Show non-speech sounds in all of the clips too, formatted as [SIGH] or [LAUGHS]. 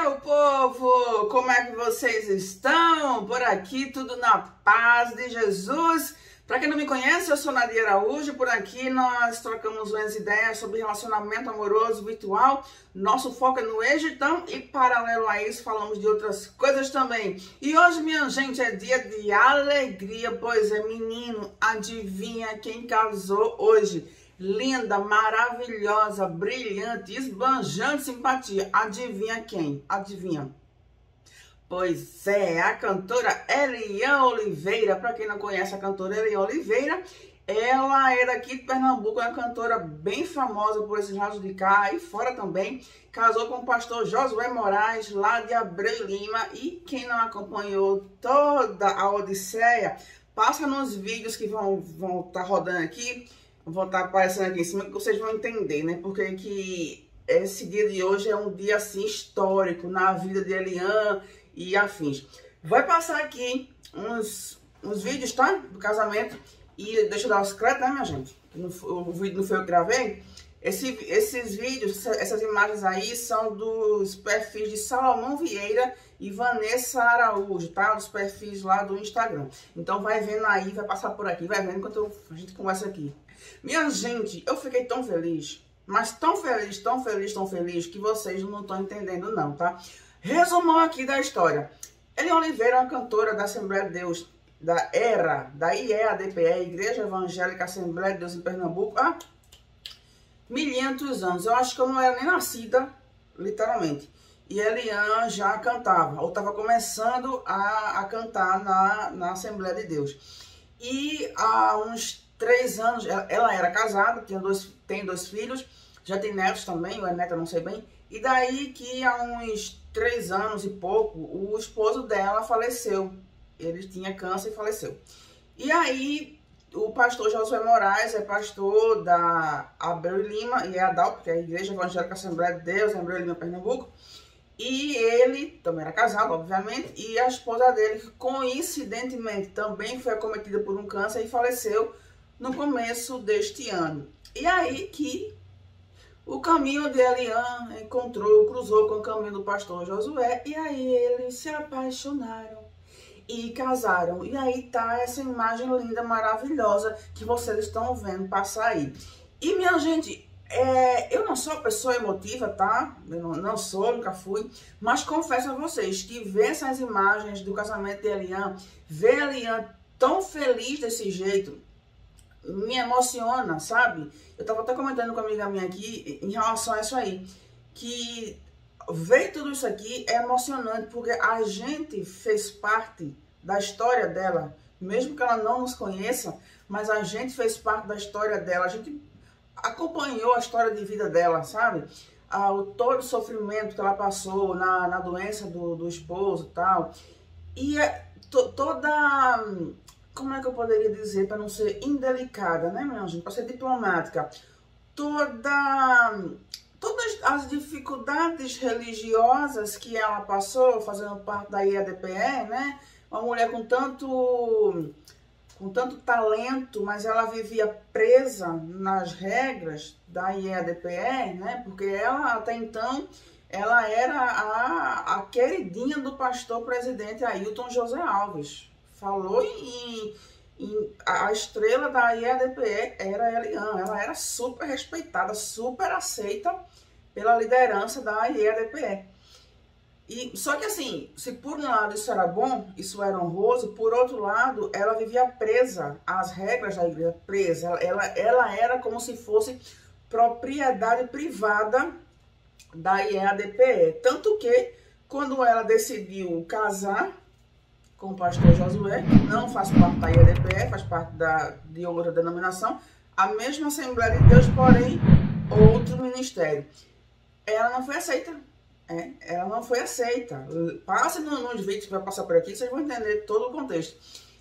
meu povo! Como é que vocês estão? Por aqui, tudo na paz de Jesus. Para quem não me conhece, eu sou Nadia Araújo. Por aqui nós trocamos umas ideias sobre relacionamento amoroso virtual. Nosso foco é no Egitão e, paralelo a isso, falamos de outras coisas também. E hoje, minha gente, é dia de alegria, pois é menino. Adivinha quem casou hoje? Linda, maravilhosa, brilhante, esbanjante simpatia. Adivinha quem? Adivinha? Pois é, a cantora Elian Oliveira. Para quem não conhece a cantora Elian Oliveira, ela é daqui de Pernambuco, é uma cantora bem famosa por esses lados de cá e fora também. Casou com o pastor Josué Moraes, lá de Abreu Lima. E quem não acompanhou toda a Odisseia, passa nos vídeos que vão estar vão tá rodando aqui vou estar aparecendo aqui em cima que vocês vão entender, né? Porque que esse dia de hoje é um dia assim histórico na vida de Elian e afins. Vai passar aqui uns, uns vídeos, tá? Do casamento. E deixa eu dar os créditos, né, minha gente? o vídeo não foi eu que gravei. Esse, esses vídeos, essas imagens aí são dos perfis de Salomão Vieira e Vanessa Araújo, tá? Dos perfis lá do Instagram. Então vai vendo aí, vai passar por aqui, vai vendo enquanto a gente conversa aqui. Minha gente, eu fiquei tão feliz, mas tão feliz, tão feliz, tão feliz, que vocês não estão entendendo não, tá? Resumão aqui da história. Eli Oliveira é uma cantora da Assembleia de Deus, da ERA, da IEADPE, Igreja Evangélica Assembleia de Deus em Pernambuco, há milhentos anos. Eu acho que eu não era nem nascida, literalmente. E Elian já cantava, ou estava começando a, a cantar na, na Assembleia de Deus. E há uns três anos, ela era casada, tinha dois, tem dois filhos, já tem netos também, ou é neta, não sei bem. E daí que há uns três anos e pouco, o esposo dela faleceu. Ele tinha câncer e faleceu. E aí, o pastor Josué Moraes é pastor da Abreu Lima e é a DALP, que é a Igreja Evangélica Assembleia de Deus, Abreu Lima, Pernambuco. E ele também era casado, obviamente, e a esposa dele, coincidentemente, também foi acometida por um câncer e faleceu no começo deste ano. E aí que o caminho de Elian encontrou, cruzou com o caminho do pastor Josué, e aí eles se apaixonaram e casaram. E aí tá essa imagem linda, maravilhosa que vocês estão vendo passar aí. E minha gente, é, eu não sou uma pessoa emotiva, tá? Eu não, não, sou, nunca fui. Mas confesso a vocês que ver essas imagens do casamento de Elian, ver Elian tão feliz desse jeito, me emociona, sabe? Eu tava até comentando com uma amiga minha aqui em relação a isso aí, que ver tudo isso aqui é emocionante, porque a gente fez parte da história dela, mesmo que ela não nos conheça, mas a gente fez parte da história dela, a gente acompanhou a história de vida dela, sabe? Ah, o, todo o sofrimento que ela passou na, na doença do, do esposo e tal. E é, to, toda como é que eu poderia dizer para não ser indelicada, né, minha gente? Para ser diplomática. Toda, todas as dificuldades religiosas que ela passou, fazendo parte da IADPE, né? Uma mulher com tanto, com tanto talento, mas ela vivia presa nas regras da IADPE, né? Porque ela, até então, ela era a, a queridinha do pastor presidente Ailton José Alves falou em, em, a estrela da IADPE era Elian, ela era super respeitada, super aceita pela liderança da IADPE. E, só que assim, se por um lado isso era bom, isso era honroso, por outro lado, ela vivia presa às regras da igreja, presa. Ela, ela era como se fosse propriedade privada da IADPE. Tanto que, quando ela decidiu casar, com o pastor Josué, não faz parte da IEDPE, faz parte da, de outra denominação, a mesma Assembleia de Deus, porém, outro ministério. Ela não foi aceita. É, ela não foi aceita. Passe no, nos vídeos que vai passar por aqui, vocês vão entender todo o contexto.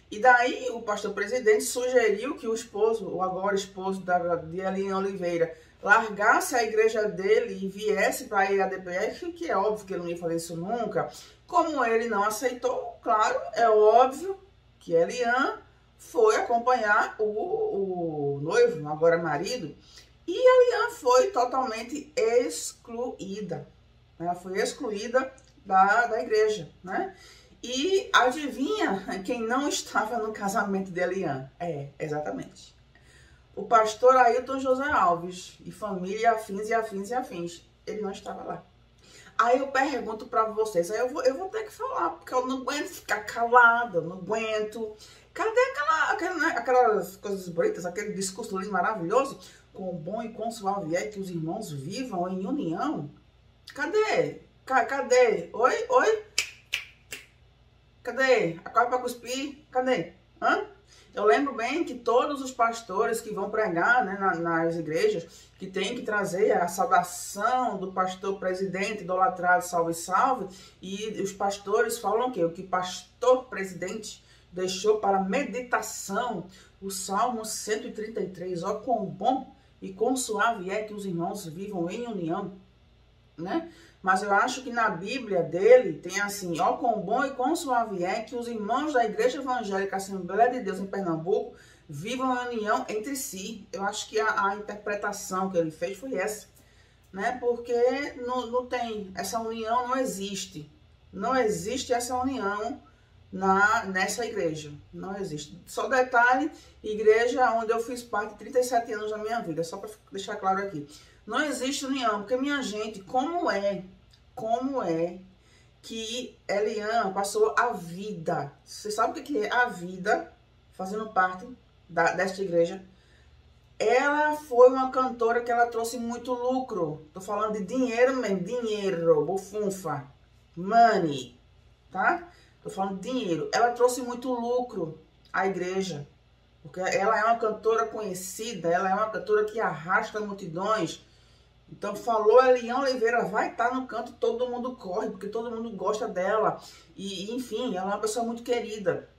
E daí o pastor presidente sugeriu que o esposo, o agora esposo da, de Aline Oliveira, largasse a igreja dele e viesse para a IADPF, que é óbvio que ele não ia fazer isso nunca. Como ele não aceitou, claro, é óbvio que Elian foi acompanhar o, o noivo, agora marido, e Elian foi totalmente excluída. Ela foi excluída da, da igreja, né? E adivinha quem não estava no casamento de Eliane? É, exatamente. O pastor Ailton José Alves e família afins e afins e afins. Ele não estava lá. Aí eu pergunto para vocês, aí eu vou, eu vou ter que falar, porque eu não aguento ficar calada, não aguento. Cadê aquela, aquela né, aquelas coisas bonitas, aquele discurso lindo, maravilhoso? Com bom e com suave é que os irmãos vivam em união? Cadê? Cadê? Oi? Oi? Cadê? Acorda para cuspir? Cadê? Hã? Eu lembro bem que todos os pastores que vão pregar né, nas igrejas, que tem que trazer a saudação do pastor presidente idolatrado, salve, salve, e os pastores falam o quê? O que pastor presidente deixou para meditação o Salmo 133, ó quão bom e quão suave é que os irmãos vivam em união, né? Mas eu acho que na Bíblia dele tem assim, ó quão bom e quão suave é que os irmãos da Igreja Evangélica Assembleia de Deus em Pernambuco vivam em união entre si. Eu acho que a, a interpretação que ele fez foi essa, né? Porque não, não tem, essa união não existe. Não existe essa união na nessa igreja. Não existe. Só detalhe, igreja onde eu fiz parte 37 anos da minha vida, só para deixar claro aqui. Não existe união, porque minha gente, como é, como é que Elian passou a vida? Você sabe o que é a vida, fazendo parte da, desta igreja? Ela foi uma cantora que ela trouxe muito lucro. Tô falando de dinheiro mesmo, dinheiro, bufunfa, money, tá? Tô falando de dinheiro. Ela trouxe muito lucro à igreja. Porque ela é uma cantora conhecida, ela é uma cantora que arrasta multidões. Então falou Eliane Oliveira, vai estar tá no canto, todo mundo corre, porque todo mundo gosta dela. E enfim, ela é uma pessoa muito querida.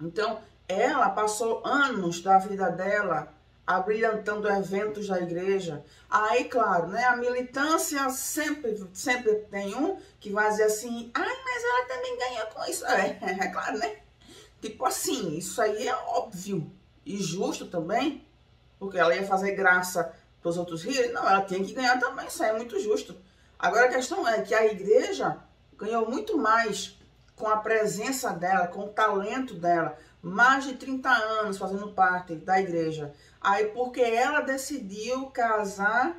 Então, ela passou anos da vida dela abrilhantando eventos da igreja. Aí, claro, né, a militância sempre, sempre tem um que vai dizer assim, ai, mas ela também ganha com isso. É, [LAUGHS] é claro, né? Tipo assim, isso aí é óbvio e justo também, porque ela ia fazer graça para os outros rirem. Não, ela tem que ganhar também, isso é muito justo. Agora a questão é que a igreja ganhou muito mais com a presença dela, com o talento dela, mais de 30 anos fazendo parte da igreja. Aí porque ela decidiu casar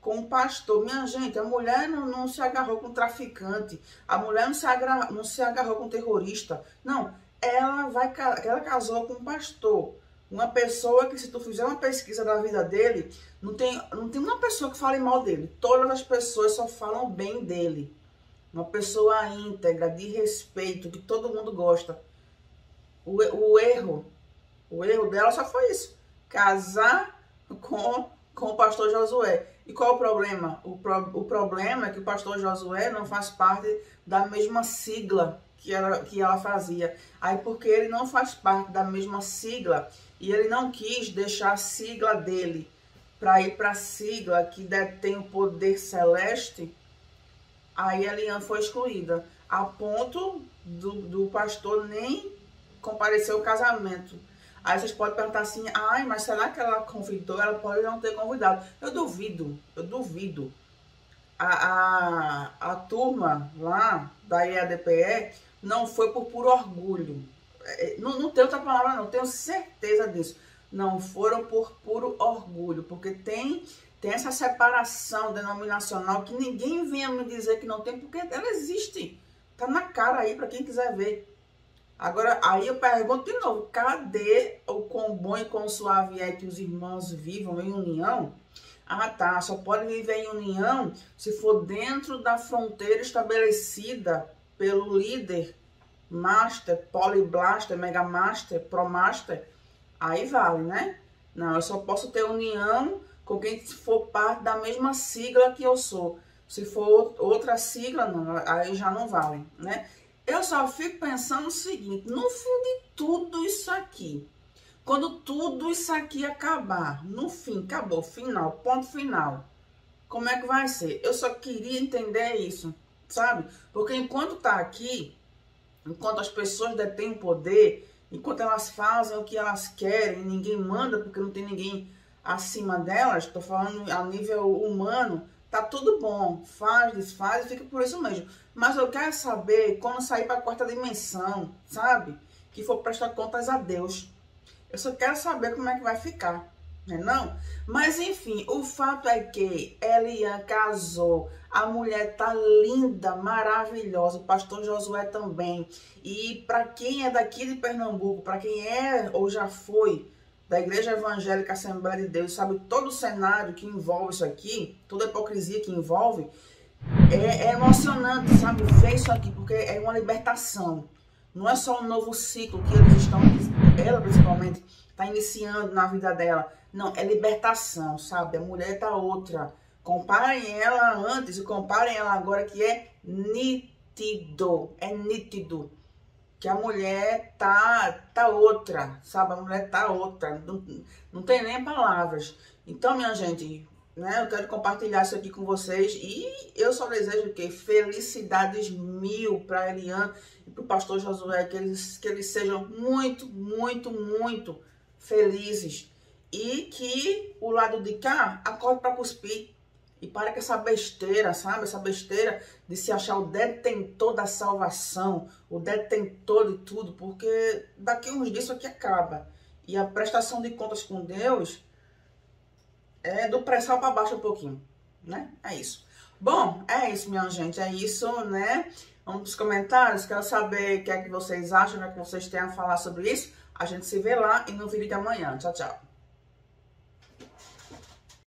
com o pastor. Minha gente, a mulher não, não se agarrou com traficante, a mulher não se, agarrou, não se agarrou com terrorista. Não, ela vai ela casou com um pastor. Uma pessoa que, se tu fizer uma pesquisa da vida dele, não tem, não tem uma pessoa que fale mal dele. Todas as pessoas só falam bem dele. Uma pessoa íntegra, de respeito, que todo mundo gosta. O, o erro, o erro dela só foi isso. Casar com, com o pastor Josué. E qual o problema? O, pro, o problema é que o pastor Josué não faz parte da mesma sigla que ela, que ela fazia. Aí, porque ele não faz parte da mesma sigla e ele não quis deixar a sigla dele para ir para a sigla que detém o poder celeste, aí a Eliane foi excluída, a ponto do, do pastor nem comparecer ao casamento. Aí vocês podem perguntar assim, ai, mas será que ela convidou? Ela pode não ter convidado. Eu duvido, eu duvido. A, a, a turma lá da IADPE não foi por puro orgulho. É, não, não tem outra palavra não, tenho certeza disso. Não foram por puro orgulho, porque tem, tem essa separação denominacional que ninguém venha me dizer que não tem, porque ela existe. Tá na cara aí para quem quiser ver. Agora, aí eu pergunto de novo, cadê o quão bom e quão suave é que os irmãos vivam em união? Ah, tá, só pode viver em união se for dentro da fronteira estabelecida pelo líder Master, Polyblaster, Mega Master, Pro Master, aí vale, né? Não, eu só posso ter união com quem for parte da mesma sigla que eu sou. Se for outra sigla, não, aí já não vale, né? Eu só fico pensando o seguinte, no fim de tudo isso aqui, quando tudo isso aqui acabar, no fim, acabou, final, ponto final, como é que vai ser? Eu só queria entender isso, sabe? Porque enquanto tá aqui, enquanto as pessoas detêm o poder, enquanto elas fazem o que elas querem, ninguém manda porque não tem ninguém acima delas, estou falando a nível humano, tá tudo bom, faz, desfaz fica por isso mesmo. Mas eu quero saber quando sair para a quarta dimensão, sabe? Que for prestar contas a Deus. Eu só quero saber como é que vai ficar, não? Mas enfim, o fato é que Elian casou, a mulher tá linda, maravilhosa, o pastor Josué também. E para quem é daqui de Pernambuco, para quem é ou já foi da Igreja Evangélica Assembleia de Deus, sabe todo o cenário que envolve isso aqui, toda a hipocrisia que envolve, é, é emocionante, sabe, ver isso aqui, porque é uma libertação. Não é só um novo ciclo que eles estão, ela principalmente, está iniciando na vida dela. Não, é libertação, sabe? A mulher tá outra. Comparem ela antes e comparem ela agora que é nítido, é nítido que a mulher tá, tá outra, sabe? A mulher tá outra, não, não tem nem palavras. Então, minha gente, né, eu quero compartilhar isso aqui com vocês e eu só desejo que felicidades mil para Eliane e para o pastor Josué, que eles, que eles sejam muito, muito, muito felizes e que o lado de cá acorde para cuspir e para com essa besteira, sabe? Essa besteira de se achar o detentor da salvação, o detentor de tudo, porque daqui uns dias isso aqui acaba. E a prestação de contas com Deus é do pré-sal para baixo um pouquinho, né? É isso. Bom, é isso, minha gente, é isso, né? Vamos para os comentários, quero saber o que é que vocês acham, o que é que vocês têm a falar sobre isso. A gente se vê lá e no vídeo de amanhã. Tchau, tchau.